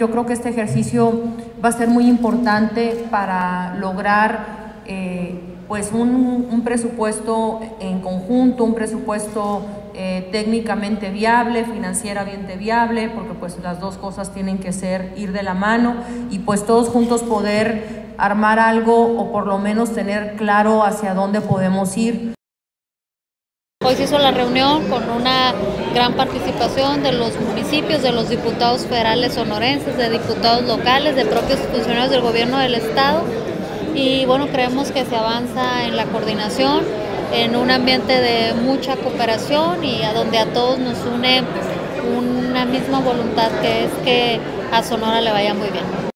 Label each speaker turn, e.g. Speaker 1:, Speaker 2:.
Speaker 1: Yo creo que este ejercicio va a ser muy importante para lograr eh, pues un, presupuesto en conjunto, un presupuesto eh, técnicamente viable, financieramente viable, porque pues las dos cosas tienen que ser ir de la mano y pues todos juntos poder armar algo o por lo menos tener claro hacia dónde podemos ir.
Speaker 2: Hoy se hizo la reunión con una gran participación de los municipios, de los diputados federales sonorenses, de diputados locales, de propios funcionarios del gobierno del estado y bueno, creemos que se avanza en la coordinación, en un ambiente de mucha cooperación y a donde a todos nos une una misma voluntad que es que a Sonora le vaya muy bien.